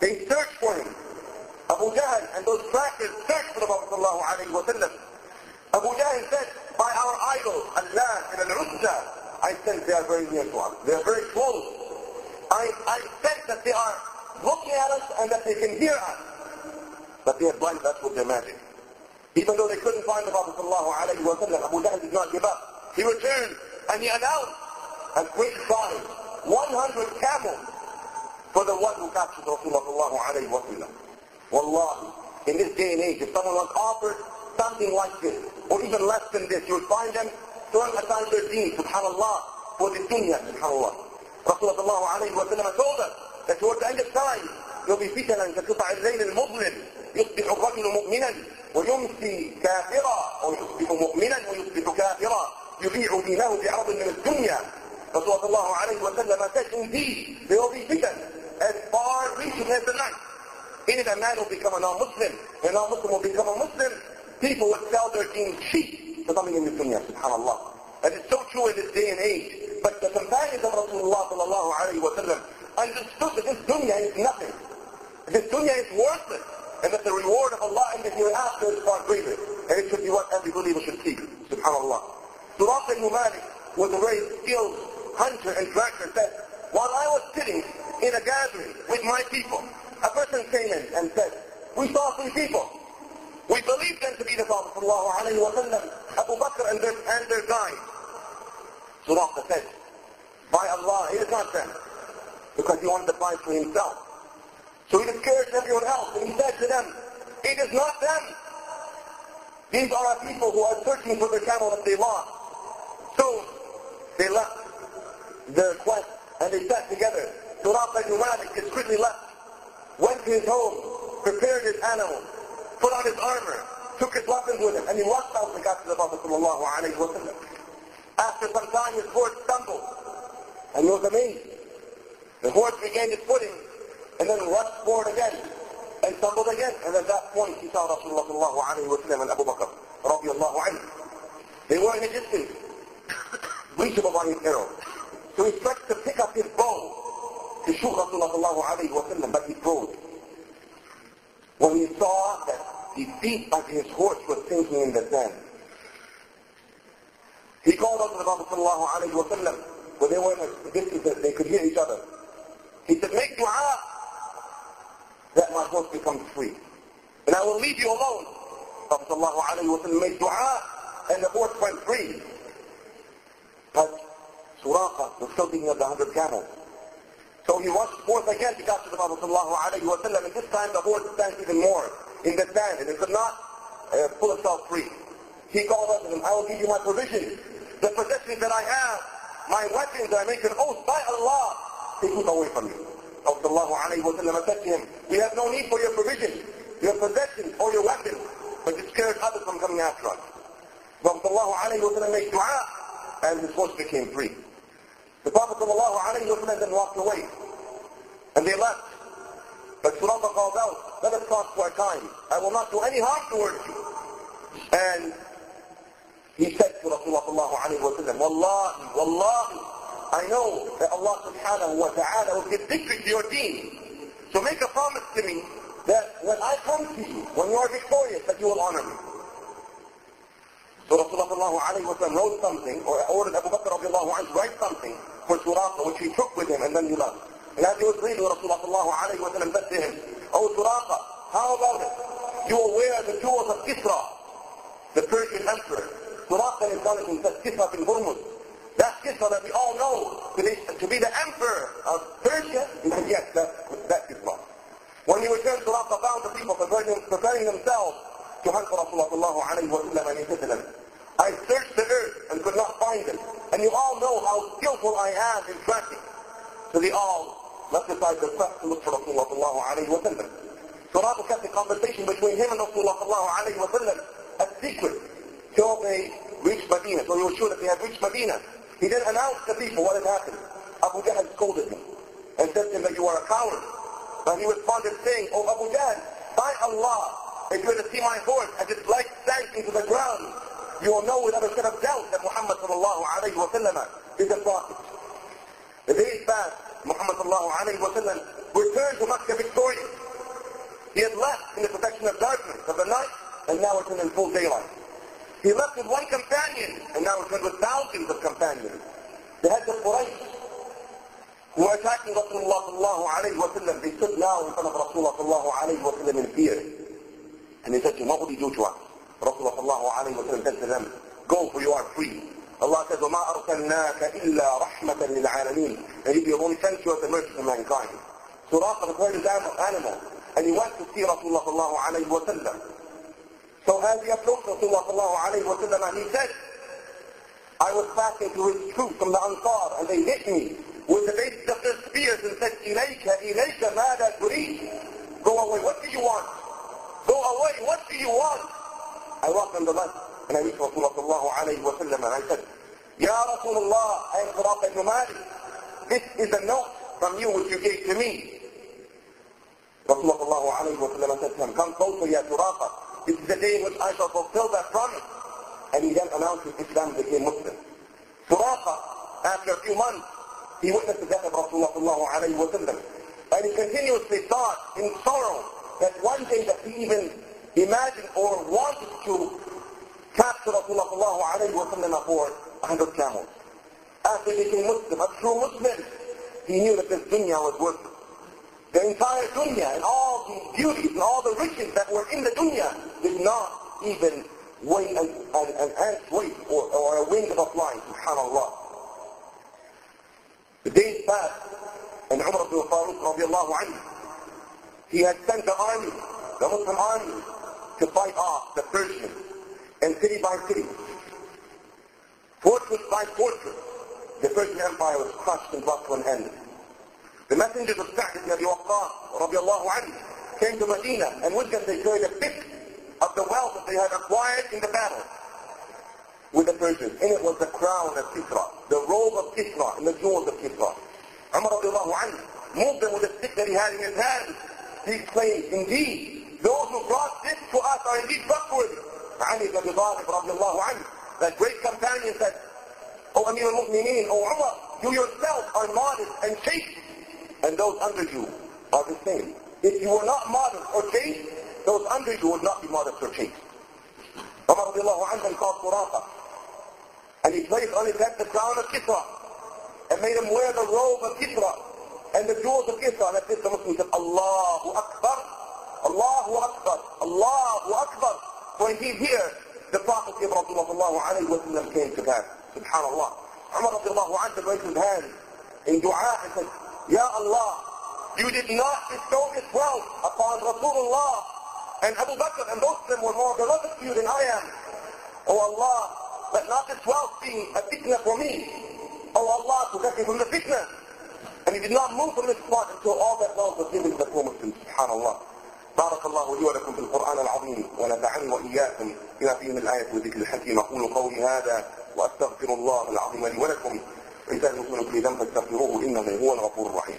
They searched for him. Abu Jahl and those trackers searched for the Prophet sallam. Abu Jahl said, by our idol, Al-Lat and Al-Uzza, I sense they are very near to us. They are very close. I, I sense that they are looking at us and that they can hear us. But they have blinded us with their magic. Even though they couldn't find the Prophet sallam, Abu Jahl did not give up. He returned and he announced a great prize, 100 camels for the one who captured Rasulullah alayhi wa sallam. Wallahi, in this day and age, if someone was offered something like this, or even less than this, you would find them throwing aside their deen, subhanallah, for the dunya, subhanallah. Rasulullah alayhi wa sallam told us that towards the end of time, will be فتنا كقطع الليل المظلم يصبح الرجل مؤمنا ويمسي كافرا أو يصبح مؤمنا ويصبح كافرا يبيع دينه بعرض من الدنيا wa sallam said, indeed, there will be fitan as far reaching as the night. In it, a man will become a non-Muslim, and a non-Muslim will become a Muslim. People would sell their deen cheap for something in the dunya, subhanAllah. That is so true in this day and age. But the companions of Rasulullah sallallahu alayhi wa sallam understood that this dunya is nothing. This dunya is worthless. And that the reward of Allah in the hereafter is far greater. And it should be what every believer should seek, subhanAllah. Suraqa ibn Malik was a very skilled hunter and tracker said, while I was sitting in a gathering with my people, a person came in and said, we saw three people. We believed them to be the Prophet sallam, Abu Bakr and their, and their guide. Suraqa said, by Allah, it is not them. Because he wanted the prize for himself. So he discouraged everyone else and he said to them, it is not them. These are our people who are searching for the camel that they lost. So they left their quest and they sat together. Suraqa ibn Malik discreetly left, went to his home, prepared his animal, put on his armor, took his weapons with him, and he walked out and got to the Prophet sallallahu. After some time his horse stumbled, and was amazed. The horse regained its footing, and then rushed forward again, and stumbled again, and at that point he saw Rasulullah sallallahu alayhi wa sallam and Abu Bakr radiallahu anhu. They were in a distance, reachable by his arrow. So he stretched to pick up his bow to shoot Rasulullah sallallahu alayhi wa sallam, but he froze. When he saw that the feet of his horse were sinking in the sand, he called out to the Prophet sallallahu alayhi wa sallam, when they were in a distance that they could hear each other. He said, make dua that my horse becomes free. And I will leave you alone. Prophet sallallahu alayhi wa sallam made dua and the horse went free. But Suraqa was still thinking of the hundred camels. So he rushed forth again to capture the Prophet sallallahu alayhi wa sallam, and this time the horse sank even more in the sand, and it could not uh, pull itself free. He called up to him, I will give you my provisions, the possessions that I have, my weapons, I make an oath by Allah, take them away from you. Sallallahu alayhi wa sallam said to him, we have no need for your provisions, your possessions, or your weapons, but it scares others from coming after us. Sallallahu alayhi wa sallam made dua, and his horse became free. The Prophet ﷺ then walked away. And they left. But Suraqa called out, let us talk for a time. I will not do any harm towards you. And he said to Rasulullah ﷺ, Wallahi, Wallahi, I know that Allah subhanahu wa ta'ala will give victory to your deen. So make a promise to me that when I come to you, when you are victorious, that you will honor me. So Rasulullah wrote something, or ordered Abu Bakr radiallahu to write something for Suraqa, which he took with him, and then he left. As he was leaving, Rasulullah ﷺ said to him, Oh Suraqa, how about it? You wear the jewels of Kisra, the Persian emperor. Suraqa in Jonathan says Kisra bin Hormuz. That's Kisra that we all know to be, to be the emperor of Persia. He said, yes, that's, that's Kisra. When he returned, Suraqa found the people preparing, preparing themselves to hunt for Rasulullah alayhi wa sallam and he said I searched the earth and could not find him. And you all know how skillful I am in tracking. So they all left aside their quest to look for Rasulullah alayhi wa sallam. So Rabbah kept the conversation between him and Rasulullah alayhi wa sallam a secret till they reached Medina. So he was sure that they had reached Medina. He then announced to people what had happened. Abu Jahl scolded him and said to him that you are a coward. And he responded saying, Oh Abu Jahl, by Allah, if you were to see my horse as its legs sank into the ground, you will know without a shred of doubt that Muhammad sallallahu alayhi wa sallam is a prophet. The days passed, Muhammad sallam returned to Makkah victorious. He had left in the protection of darkness of the night, and now returned in full daylight. He left with one companion, and now returned with thousands of companions. The heads of Quraysh, who were attacking Rasulullah sallallahu alayhi wa sallam, they stood now in front of Rasulullah sallallahu alayhi wa sallam in fear. And they said to him, what would you do to us? Rasulullah sallallahu alayhi wa sallam said to them, go for you are free. Allah says, وَمَا أَرْسَلْنَاكَ إِلَّا رَحْمَةً لِلْعَالَمِينَ And he only sent you as a mercy to mankind. Suraqa declared his animal, and he went to see Rasulullah sallallahu alayhi wa sallam. So as he approached Rasulullah sallallahu alayhi wa sallam, and he said, I was passing through his troops from the Ansar, and they hit me with the bases of their spears and said, إِلَيْكَ إِلَيْكَ مَاذَا تُرِيد Go away, what do you want? Go away, what do you want? I walked on the left, sallallahu alayhi wa sallam, and I said, Ya Rasulullah, I am Suraqa ibn Malik. This is a note from you which you gave to me. Rasulullah sallallahu wa sallam said to him, come closer, Ya Suraqa. This is the day which I shall fulfill that promise. And he then announced his Islam became Muslim. Suraqa, after a few months, he witnessed the death of Rasulullah sallallahu alayhi wa. And he continuously thought in sorrow that one day that he even imagined or wanted to capture Rasulullah alayhi wa sallam for a hundred camels. After he became Muslim, a true Muslim, he knew that this dunya was worthless. The entire dunya and all the beauties and all the riches that were in the dunya did not even weigh an, an, an ant's weight or, or a wing of a fly, subhanAllah. The days passed, and Umar ibn Farouk radiallahu anhu, he had sent the army, the Muslim army, to fight off the Persians, and city by city, fortress by fortress, the Persian Empire was crushed and brought to an end. The messengers of Sa'd ibn Abi Waqqas radiallahu came to Medina, and with them they carried a fifth of the wealth that they had acquired in the battle with the Persians. In it was the crown of Kisra, the robe of Kisra, and the jewels of Kisra. Umar radiallahu anhu moved them with a stick that he had in his hand. He exclaimed, indeed, those who brought this to us are indeed trustworthy. Ali ibn Abi Talib radiallahu anhu, that great companion said, O Amir al-Mu'mineen, O Umar, you yourself are modest and chaste, and those under you are the same. If you were not modest or chaste, those under you would not be modest or chaste. Umar radiallahu anhu then called Suraqa, and he placed on his head the crown of Kisra, and made him wear the robe of Kisra, and the jewels of Kisra, and at this the Muslim said, Allahu Akbar, Allahu Akbar, Allahu Akbar. So indeed here, the prophecy of Rasulullah alayhi wa sallam came to pass. Subhanallah. Umar radiallahu anhu raised his hand in dua and said, Ya Allah, you did not bestow this wealth upon Rasulullah and Abu Bakr and both of them were more beloved to you than I am. Oh Allah, let not this wealth be a fitna for me. Oh Allah, protect me from the fitna. And he did not move from this spot until all that wealth was given to the poor Muslims. Subhanallah. بارك الله لي ولكم في القرآن العظيم ونفعني وإياكم بما فيه من الآية والذكر الحكيم أقول قولي هذا وأستغفر الله العظيم لي ولكم. إنسان يكون في ذنب فاستغفروه إنه هو الغفور الرحيم.